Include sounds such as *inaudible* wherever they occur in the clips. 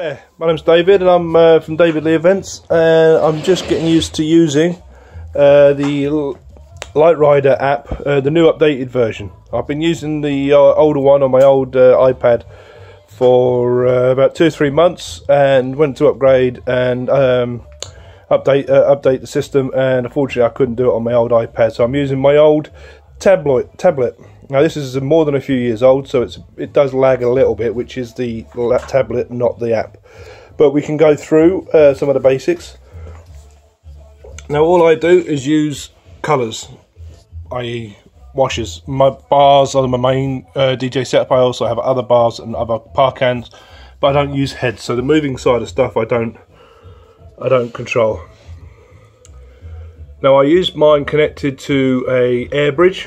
Yeah, my name's David and I'm uh, from David Lee Events and I'm just getting used to using uh, the Light Rider app, uh, the new updated version. I've been using the uh, older one on my old uh, iPad for uh, about two or three months and went to upgrade and um, update update the system and unfortunately I couldn't do it on my old iPad so I'm using my old tablet tablet now this is more than a few years old, so it's it does lag a little bit, which is the tablet, not the app. But we can go through uh, some of the basics. Now all I do is use colours, i.e. washes. My bars are my main uh, DJ setup. I also have other bars and other par cans, but I don't use heads. So the moving side of stuff I don't I don't control. Now I use mine connected to a AirBridge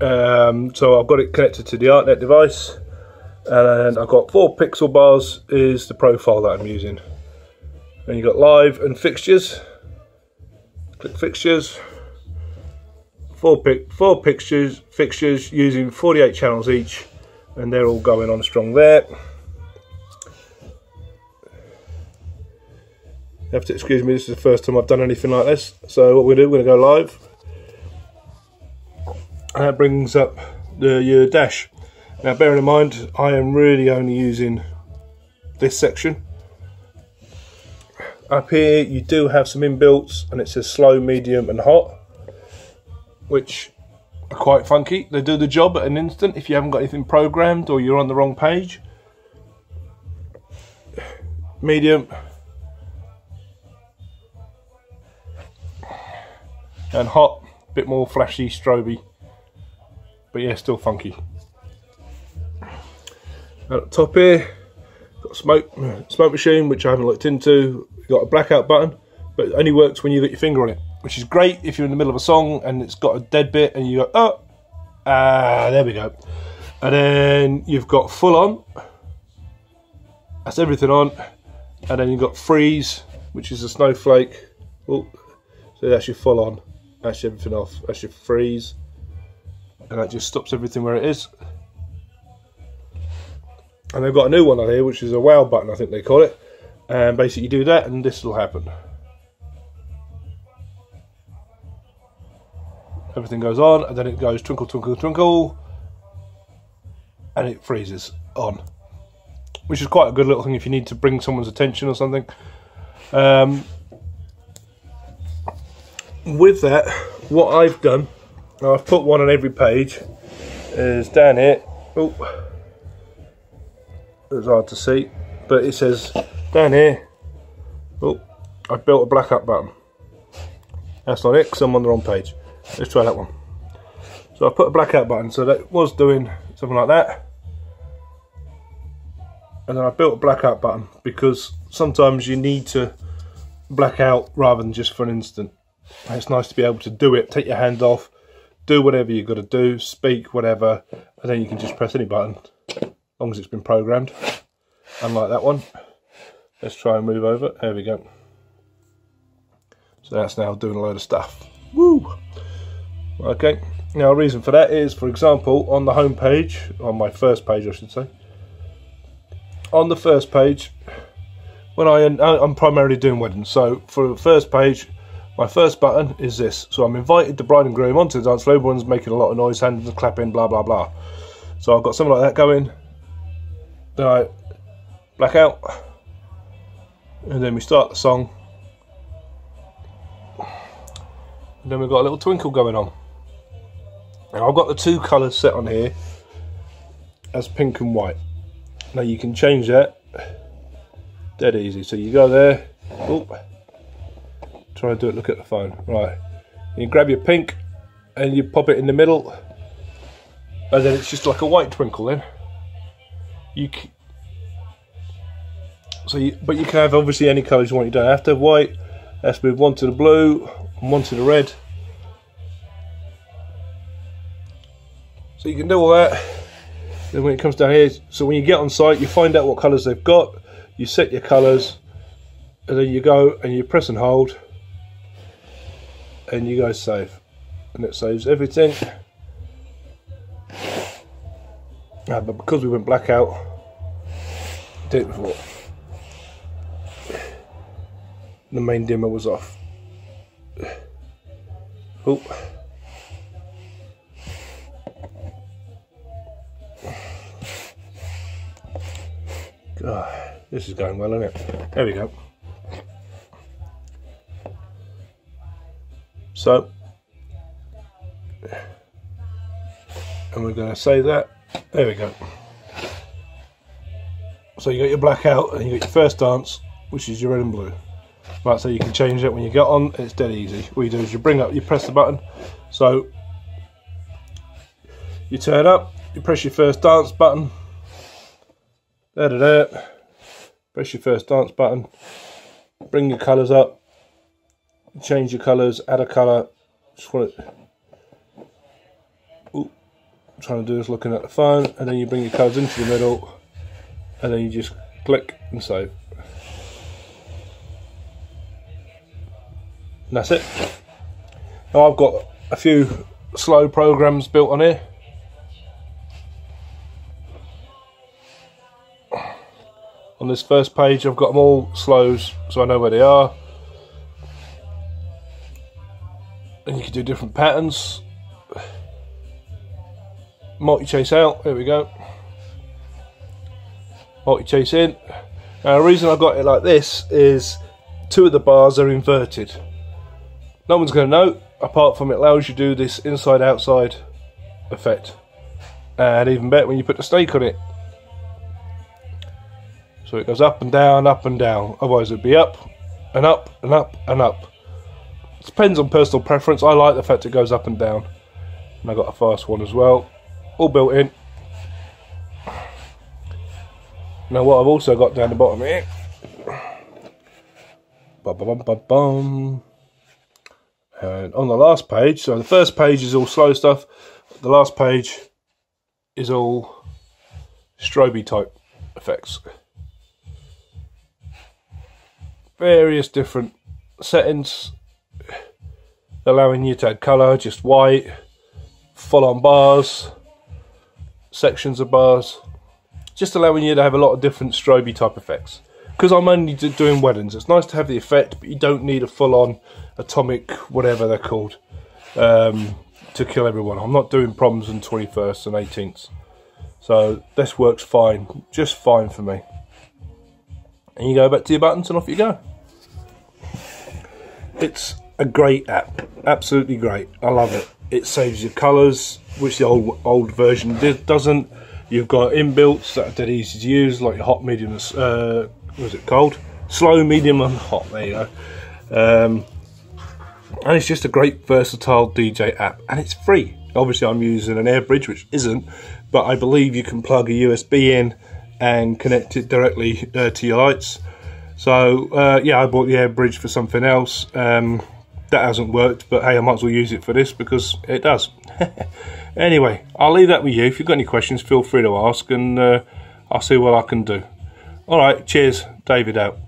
um, so I've got it connected to the ArtNet device and I've got four pixel bars is the profile that I'm using. And you've got live and fixtures. Click fixtures. Four, pic four pictures, fixtures using 48 channels each and they're all going on strong there. You have to excuse me, this is the first time I've done anything like this. So what we do, we're to go live and that brings up the, your dash. Now bearing in mind I am really only using this section. Up here you do have some inbuilts and it says slow, medium and hot which are quite funky. They do the job at an instant if you haven't got anything programmed or you're on the wrong page. Medium and hot, a bit more flashy, stroby but yeah, still funky. At top here, got smoke smoke machine, which I haven't looked into. got a blackout button, but it only works when you got your finger on it, which is great if you're in the middle of a song and it's got a dead bit and you go, oh, ah, there we go. And then you've got full on, that's everything on, and then you've got freeze, which is a snowflake. Oh, so that's your full on, that's everything off, that's your freeze and that just stops everything where it is. And they've got a new one on here, which is a wow button, I think they call it. And basically, you do that, and this will happen. Everything goes on, and then it goes twinkle, twinkle, twinkle, and it freezes on. Which is quite a good little thing if you need to bring someone's attention or something. Um, with that, what I've done now I've put one on every page. Is down here. Oh, it was hard to see, but it says down here. Oh, I built a black up button. That's not it, because I'm on the wrong page. Let's try that one. So I put a blackout button, so that was doing something like that. And then I built a blackout button because sometimes you need to black out rather than just for an instant. it's nice to be able to do it, take your hand off, do whatever you've got to do, speak, whatever, and then you can just press any button, as long as it's been programmed. Unlike that one. Let's try and move over. There we go. So that's now doing a load of stuff. Woo! Okay, now a reason for that is, for example, on the home page, on my first page I should say, on the first page, when I, I'm primarily doing weddings, so for the first page, my first button is this. So I'm invited the bride and groom onto the dance floor. Everyone's making a lot of noise, hands clapping, blah, blah, blah. So I've got something like that going. Then I black out. And then we start the song. And then we've got a little twinkle going on. Now I've got the two colours set on here as pink and white. Now you can change that dead easy. So you go there. Oop try and do it look at the phone. Right. You grab your pink and you pop it in the middle. And then it's just like a white twinkle then. You so you, but you can have obviously any colours you want. You don't have to have white. Let's move one to the blue and one to the red. So you can do all that. Then when it comes down here so when you get on site you find out what colours they've got. You set your colours and then you go and you press and hold and you go save and it saves everything uh, but because we went blackout did it before the main dimmer was off. Oh. God, this is going well, isn't it? There we go. So, and we're going to say that. There we go. So you got your black out and you got your first dance, which is your red and blue. Right, so you can change it when you get on, it's dead easy. What you do is you bring up, you press the button. So you turn up, you press your first dance button. Da da. Press your first dance button. Bring your colours up. Change your colours, add a colour. Just want it. Ooh, trying to do this looking at the phone, and then you bring your colours into the middle, and then you just click and save. And that's it. Now I've got a few slow programs built on here. On this first page I've got them all slows so I know where they are. And you can do different patterns. Multi-chase out, there we go. Multi-chase in. Now the reason I got it like this is two of the bars are inverted no one's going to know, apart from it allows you to do this inside-outside effect. And even better when you put the stake on it. So it goes up and down, up and down. Otherwise it'd be up, and up, and up, and up. Depends on personal preference. I like the fact it goes up and down. And I got a fast one as well. All built in. Now what I've also got down the bottom here. Bum, bum, and on the last page, so the first page is all slow stuff, the last page is all stroby type effects. Various different settings allowing you to add colour, just white, full on bars, sections of bars, just allowing you to have a lot of different stroby type effects because I'm only doing weddings. It's nice to have the effect, but you don't need a full-on atomic, whatever they're called, um, to kill everyone. I'm not doing problems on 21st and 18th. So this works fine, just fine for me. And you go back to your buttons and off you go. It's a great app, absolutely great. I love it. It saves your colours, which the old old version did, doesn't. You've got inbuilts that are dead easy to use, like hot, medium, uh, was it cold? Slow, medium, and hot. There you go. Um, and it's just a great versatile DJ app, and it's free. Obviously, I'm using an AirBridge, which isn't, but I believe you can plug a USB in and connect it directly uh, to your lights. So uh, yeah, I bought the AirBridge for something else. Um, that hasn't worked, but hey, I might as well use it for this because it does. *laughs* anyway, I'll leave that with you. If you've got any questions, feel free to ask, and uh, I'll see what I can do. All right, cheers. David out.